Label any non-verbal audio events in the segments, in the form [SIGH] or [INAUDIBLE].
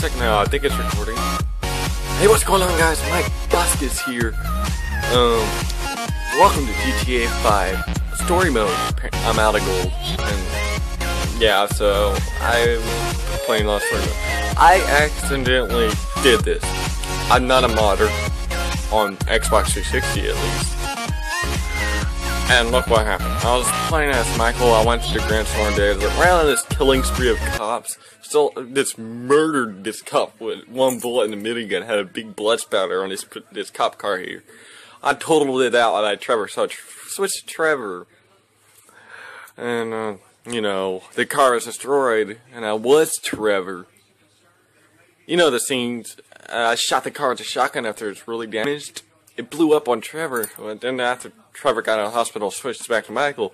sec now. I think it's recording. Hey, what's going on, guys? Mike Buscus here. Um, welcome to GTA 5 Story Mode. I'm out of gold, and yeah, so I'm playing Lost Story Mode. I accidentally did this. I'm not a modder on Xbox 360 at least. And look what happened. I was playing as Michael, I went to the Grand Storm Days, ran on this killing spree of cops, still just murdered this cop with one bullet in the minigun, had a big blood spatter on this this cop car here. I totaled it out and I Trevor, so tr switched to Trevor. And, uh, you know, the car was destroyed, and I was Trevor. You know the scenes, uh, I shot the car with a shotgun after it's really damaged. It blew up on Trevor, and then after Trevor got out of the hospital, switched back to Michael.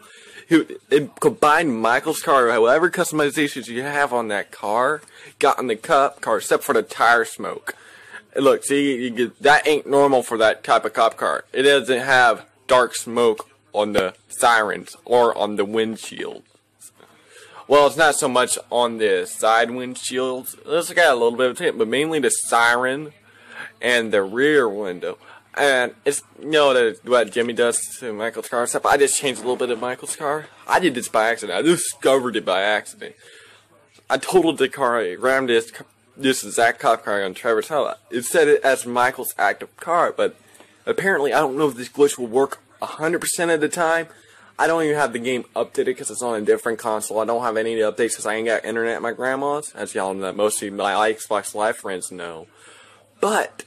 Who combined Michael's car, whatever customizations you have on that car, got in the cup car, except for the tire smoke. Look, see, get, that ain't normal for that type of cop car. It doesn't have dark smoke on the sirens or on the windshield. Well, it's not so much on the side windshields. This got a little bit of tint, but mainly the siren and the rear window. And it's, you know, the, what Jimmy does to Michael's car stuff. I just changed a little bit of Michael's car. I did this by accident. I discovered it by accident. I totaled the car, I rammed this, this exact cop car on Trevor's house. It said it as Michael's active car, but apparently I don't know if this glitch will work 100% of the time. I don't even have the game updated because it's on a different console. I don't have any updates because I ain't got internet at my grandma's, as y'all know, most of my Xbox Live friends know. But,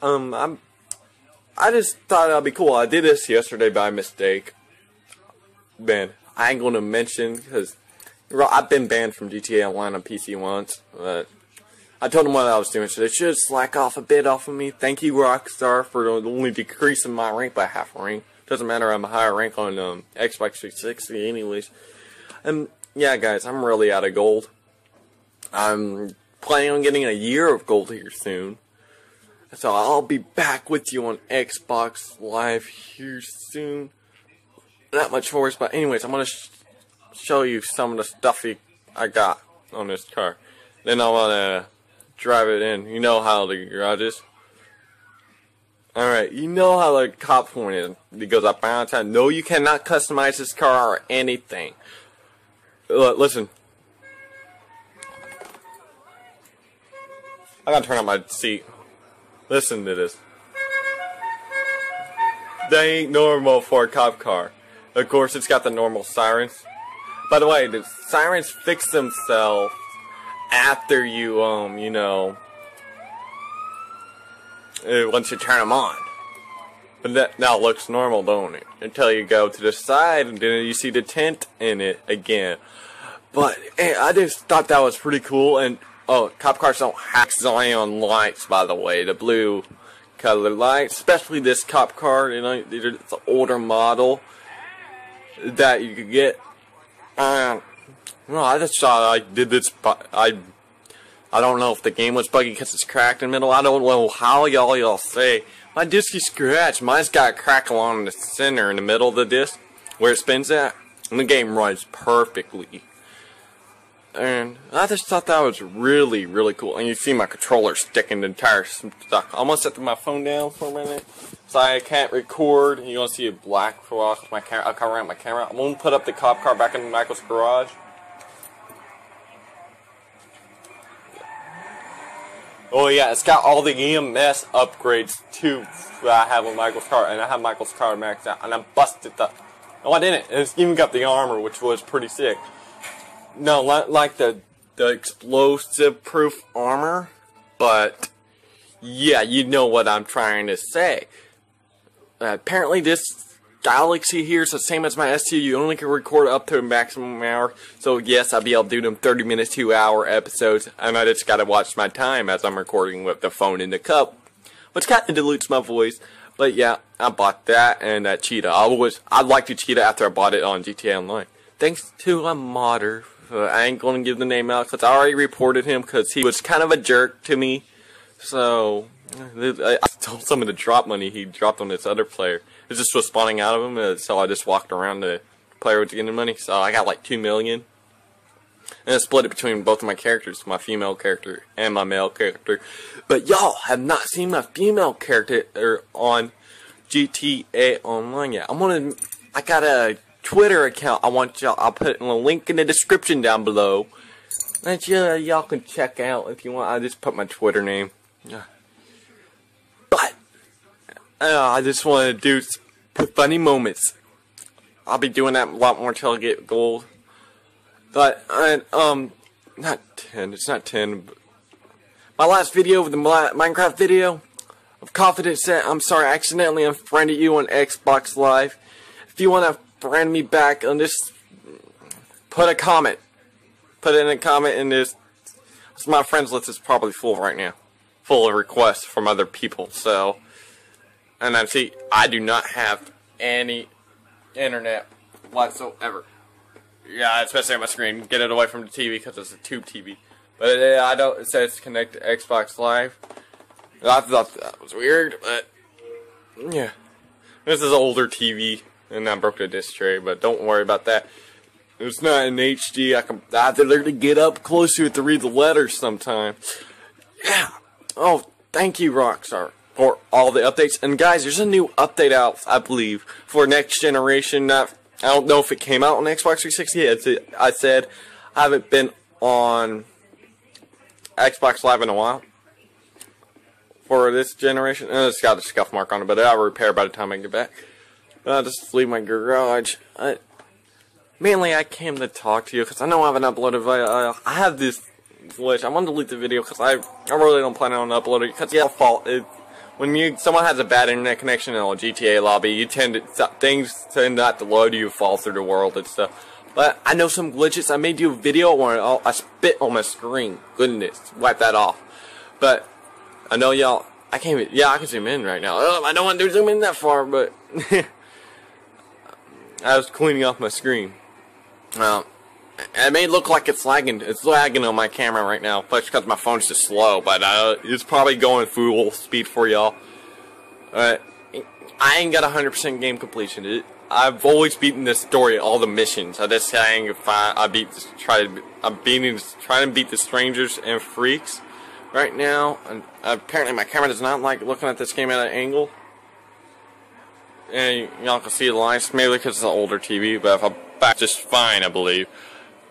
um, I'm I just thought that'd be cool. I did this yesterday by mistake. Man, I ain't gonna mention because I've been banned from GTA Online on PC once, but I told them what I was doing, so they should slack off a bit off of me. Thank you, Rockstar, for only decreasing my rank by half a rank. Doesn't matter, I'm a higher rank on um, Xbox 360 anyways. And yeah, guys, I'm really out of gold. I'm planning on getting a year of gold here soon. So I'll be back with you on Xbox Live here soon. Not much for us, but anyways, I'm gonna sh show you some of the stuff I got on this car. Then I wanna drive it in. You know how the garage is. Alright, you know how the cop point is. He goes up and time. No, you cannot customize this car or anything. Look, listen. I gotta turn on my seat. Listen to this. They ain't normal for a cop car. Of course, it's got the normal sirens. By the way, the sirens fix themselves after you, um, you know, uh, once you turn them on. But that now looks normal, don't it? Until you go to the side and then you see the tint in it again. But hey, I just thought that was pretty cool, and Oh, cop cars don't have xenon lights, by the way. The blue color lights, especially this cop car. You know, it's an older model that you could get. Um, well, I just thought I did this. I I don't know if the game was buggy because it's cracked in the middle. I don't know how y'all y'all say. My disc is scratched. Mine's got a crack along the center in the middle of the disc where it spins at. And the game runs perfectly. And I just thought that was really, really cool. And you see my controller sticking the entire stuck. I'm gonna set my phone down for a minute. So I can't record. You're gonna see a black for my camera. I'll cover around my camera. I'm gonna put up the cop car back in Michael's garage. Oh yeah, it's got all the EMS upgrades too that I have on Michael's car, and I have Michael's car maxed out, and I busted the. Oh, I didn't. It's even got the armor, which was pretty sick. No, like the the explosive proof armor, but yeah, you know what I'm trying to say. Uh, apparently, this Galaxy here is the same as my S2. You only can record up to a maximum hour. So yes, I'll be able to do them 30 minutes, 2 hour episodes. And I just gotta watch my time as I'm recording with the phone in the cup. Which kinda dilutes my voice. But yeah, I bought that and that Cheetah. I was I liked the Cheetah after I bought it on GTA Online. Thanks to a modder uh, I ain't gonna give the name out because I already reported him because he was kind of a jerk to me. So uh, I, told someone to drop money he dropped on this other player. It just was spawning out of him, uh, so I just walked around the player was getting money. So I got like two million. And I split it between both of my characters, my female character and my male character. But y'all have not seen my female character er, on GTA Online yet. I'm gonna, I got a Twitter account. I want y'all, I'll put a link in the description down below. That y'all can check out if you want. I just put my Twitter name. Yeah. But, uh, I just want to do funny moments. I'll be doing that a lot more till I get gold. But, I, um, not 10, it's not 10. my last video, with the Minecraft video, of confidence I'm sorry, I accidentally unfriended you on Xbox Live. If you want to friend me back on this, put a comment. Put in a comment in this. My friends list is probably full right now. Full of requests from other people, so. And I see, I do not have any internet whatsoever. Yeah, especially on my screen. Get it away from the TV because it's a tube TV. But uh, I don't. It says connect to Xbox Live. I thought that was weird, but yeah. This is older TV, and I broke the disc tray. But don't worry about that. It's not in HD. I can I have to get up close to it to read the letters sometimes. Yeah. Oh, thank you, Rockstar, for all the updates. And guys, there's a new update out, I believe, for next generation. Not I don't know if it came out on Xbox 360. It's, I said I haven't been on Xbox Live in a while for this generation. And it's got a scuff mark on it, but I'll repair by the time I get back. I'll just leave my garage. I, mainly, I came to talk to you because I know I haven't uploaded. I, uh, I have this glitch. I want to delete the video because I, I really don't plan on uploading it because yeah, fault. It, when you someone has a bad internet connection in a GTA lobby, you tend to things tend not to load. You fall through the world and stuff. But I know some glitches. I made you a video where oh, I spit on my screen. Goodness, wipe that off. But I know y'all. I can't. Even, yeah, I can zoom in right now. Oh, I don't want to zoom in that far, but [LAUGHS] I was cleaning off my screen. Um, it may look like it's lagging. It's lagging on my camera right now, but because my phone's just slow. But uh, it's probably going full speed for y'all. Uh, I ain't got 100% game completion. It, I've always beaten this story, all the missions. I just saying if I, I beat, this, try to, I'm beating, trying to beat the strangers and freaks right now. And apparently my camera does not like looking at this game at an angle. And y'all can see the lines, maybe because it's an older TV, but if I back just fine, I believe.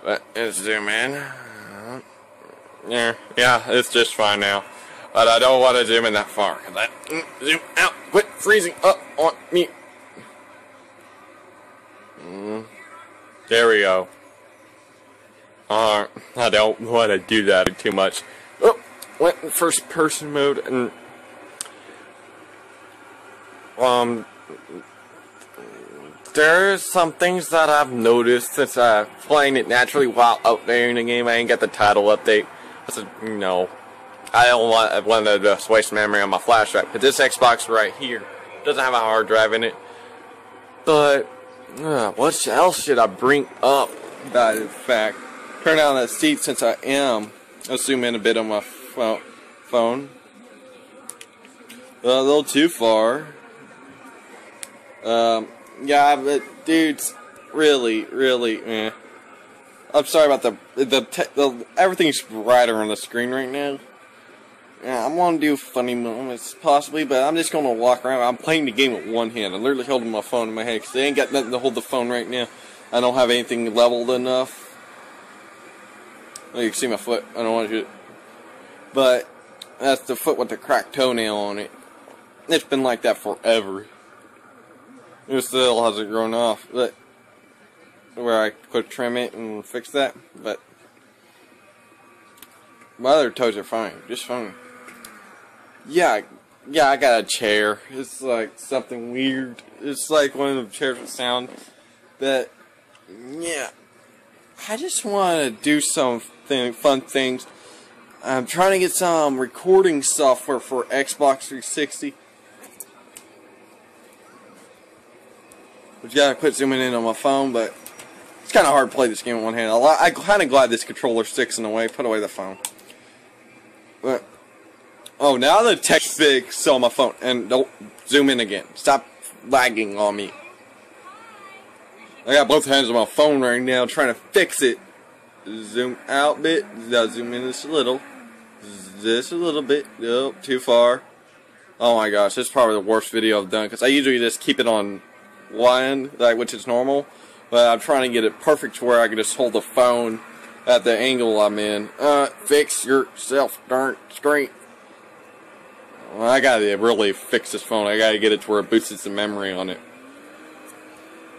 But let's zoom in. Yeah, yeah, it's just fine now. But I don't want to zoom in that far. Mm, zoom out. Quit freezing up on me. Mm, there we go. Uh, I don't want to do that too much. Oh, went in first person mode and um there's some things that I've noticed since uh, playing it naturally while updating the game. I ain't got the title update. I said, you know, I don't want, I wanted to waste memory on my flash drive. But this Xbox right here doesn't have a hard drive in it. But, uh, what else should I bring up? That in fact, turn down that seat since I am. I'll zoom in a bit on my phone. a little too far. Um, yeah, but dudes, really, really, eh. I'm sorry about the the, the everything's brighter on the screen right now. Yeah, I'm gonna do funny moments possibly, but I'm just gonna walk around. I'm playing the game with one hand. I'm literally holding my phone in my hand because I ain't got nothing to hold the phone right now. I don't have anything leveled enough. Oh, you can see my foot. I don't want to. But that's the foot with the cracked toenail on it. It's been like that forever. It still hasn't grown off, but where I could trim it and fix that, but my other toes are fine, just fine. Yeah, yeah, I got a chair. It's like something weird. It's like one of the chairs with sound that, yeah, I just want to do some fun things. I'm trying to get some recording software for Xbox 360 Which gotta quit zooming in on my phone, but it's kind of hard to play this game with one hand. I'm kind of glad this controller sticks in the way. Put away the phone. But oh, now the text fix on my phone, and don't zoom in again. Stop lagging on me. I got both hands on my phone right now trying to fix it. zoom out a bit. Now zoom in just a little. Just a little bit. Nope, too far. Oh my gosh, this is probably the worst video I've done because I usually just keep it on one, like which is normal, but I'm trying to get it perfect to where I can just hold the phone at the angle I'm in. Uh, fix yourself, darn screen. Well, I gotta really fix this phone. I gotta get it to where it boosts the memory on it.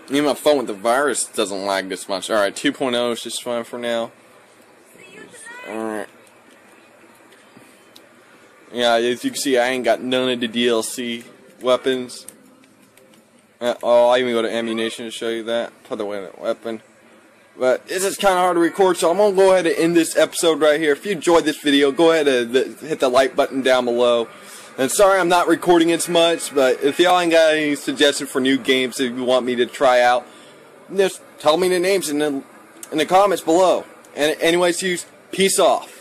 Even my phone with the virus doesn't lag this much. Alright, 2.0 is just fine for now. Alright. Yeah, as you can see, I ain't got none of the DLC weapons. Uh, oh, I even go to ammunition to show you that. Put away that weapon. But this is kind of hard to record, so I'm going to go ahead and end this episode right here. If you enjoyed this video, go ahead and hit the like button down below. And sorry I'm not recording as much, but if y'all ain't got any suggestions for new games that you want me to try out, just tell me the names in the, in the comments below. And anyways, you peace off.